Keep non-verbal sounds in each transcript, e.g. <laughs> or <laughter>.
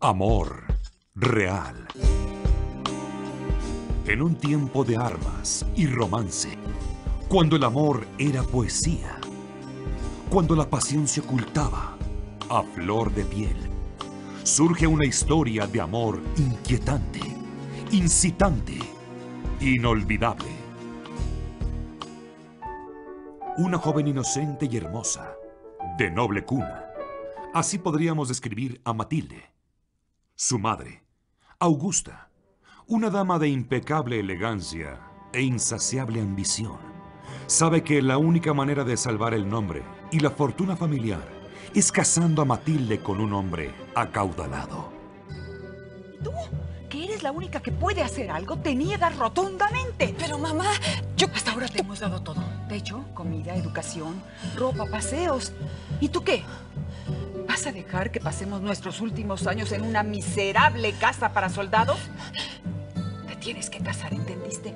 Amor real. En un tiempo de armas y romance, cuando el amor era poesía, cuando la pasión se ocultaba a flor de piel, surge una historia de amor inquietante, incitante, inolvidable. Una joven inocente y hermosa, de noble cuna. Así podríamos describir a Matilde. Su madre, Augusta, una dama de impecable elegancia e insaciable ambición, sabe que la única manera de salvar el nombre y la fortuna familiar es casando a Matilde con un hombre acaudalado. La única que puede hacer algo, te niegas rotundamente. Pero mamá, yo hasta ahora te hemos dado todo. Techo, comida, educación, ropa, paseos. ¿Y tú qué? ¿Vas a dejar que pasemos nuestros últimos años en una miserable casa para soldados? Te tienes que casar, ¿entendiste?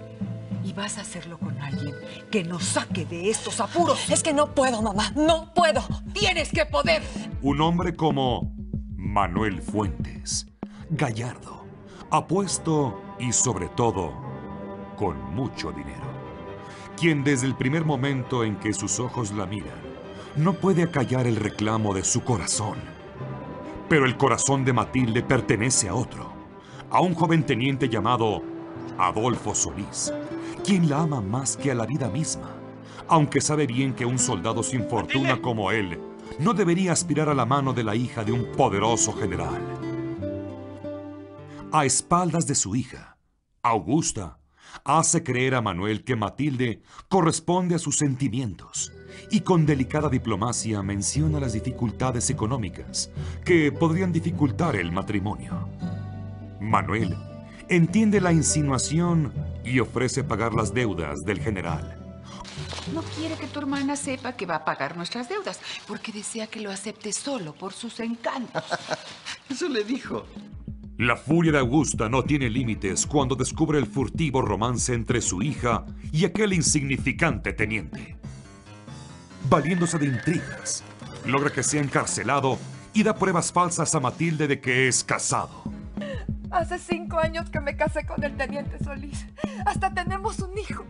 Y vas a hacerlo con alguien que nos saque de estos apuros. Es que no puedo, mamá. No puedo. Tienes que poder. Un hombre como Manuel Fuentes, gallardo, apuesto y sobre todo con mucho dinero. Quien desde el primer momento en que sus ojos la miran, no puede acallar el reclamo de su corazón. Pero el corazón de Matilde pertenece a otro, a un joven teniente llamado Adolfo Solís, quien la ama más que a la vida misma, aunque sabe bien que un soldado sin fortuna como él no debería aspirar a la mano de la hija de un poderoso general. A espaldas de su hija, Augusta, hace creer a Manuel que Matilde corresponde a sus sentimientos y con delicada diplomacia menciona las dificultades económicas que podrían dificultar el matrimonio. Manuel entiende la insinuación y ofrece pagar las deudas del general. No quiere que tu hermana sepa que va a pagar nuestras deudas, porque desea que lo acepte solo por sus encantos. <laughs> Eso le dijo. La furia de Augusta no tiene límites cuando descubre el furtivo romance entre su hija y aquel insignificante teniente. Valiéndose de intrigas, logra que sea encarcelado y da pruebas falsas a Matilde de que es casado. Hace cinco años que me casé con el teniente Solís. Hasta tenemos un hijo.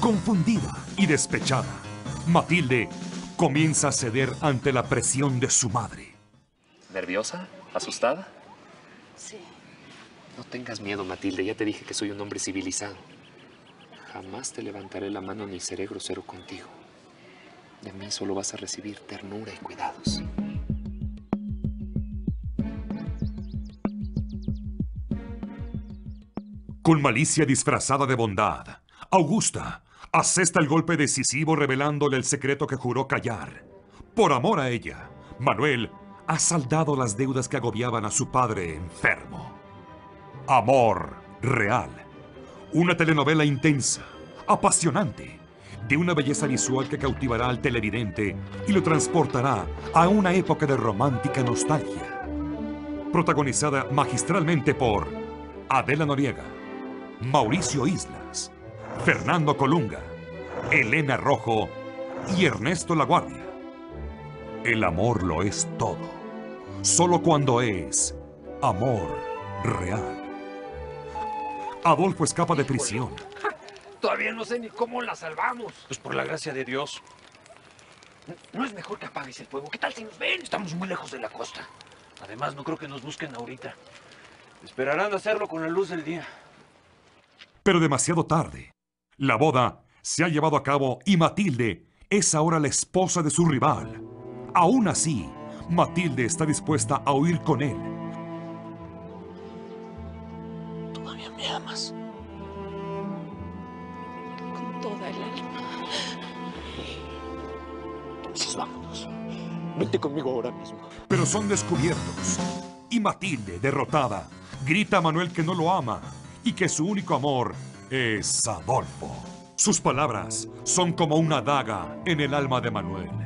Confundida y despechada, Matilde comienza a ceder ante la presión de su madre. ¿Nerviosa? ¿Asustada? Sí. No tengas miedo, Matilde. Ya te dije que soy un hombre civilizado. Jamás te levantaré la mano ni seré grosero contigo. De mí solo vas a recibir ternura y cuidados. Con malicia disfrazada de bondad, Augusta asesta el golpe decisivo revelándole el secreto que juró callar. Por amor a ella, Manuel ha saldado las deudas que agobiaban a su padre enfermo. Amor real. Una telenovela intensa, apasionante, de una belleza visual que cautivará al televidente y lo transportará a una época de romántica nostalgia. Protagonizada magistralmente por Adela Noriega, Mauricio Islas, Fernando Colunga, Elena Rojo y Ernesto Laguardia. El amor lo es todo, solo cuando es amor real. Adolfo escapa de prisión. Todavía no sé ni cómo la salvamos. Pues por la gracia de Dios. No es mejor que apagues el fuego. ¿Qué tal si nos ven? Estamos muy lejos de la costa. Además, no creo que nos busquen ahorita. Esperarán hacerlo con la luz del día. Pero demasiado tarde. La boda se ha llevado a cabo y Matilde es ahora la esposa de su rival. Aún así, Matilde está dispuesta a huir con él. Todavía me amas. Con toda el alma. Entonces vámonos. Vente conmigo ahora mismo. Pero son descubiertos. Y Matilde, derrotada, grita a Manuel que no lo ama y que su único amor es Adolfo. Sus palabras son como una daga en el alma de Manuel.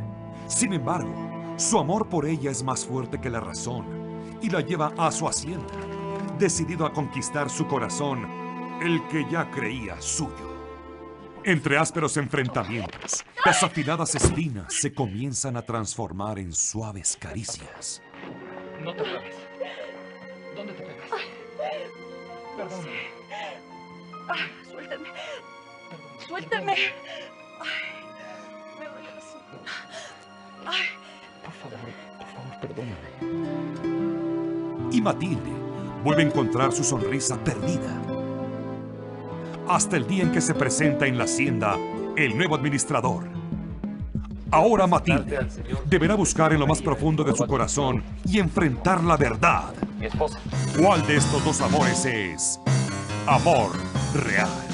Sin embargo, su amor por ella es más fuerte que la razón y la lleva a su hacienda, decidido a conquistar su corazón, el que ya creía suyo. Entre ásperos enfrentamientos, las afiladas espinas se comienzan a transformar en suaves caricias. No te pegues. ¿Dónde te pegas? Perdón. Suéltame. Suéltame. Ay. Por favor, por favor, perdóname. Y Matilde vuelve a encontrar su sonrisa perdida. Hasta el día en que se presenta en la hacienda el nuevo administrador. Ahora Matilde deberá buscar en lo más profundo de su corazón y enfrentar la verdad. Mi esposa. ¿Cuál de estos dos amores es amor real?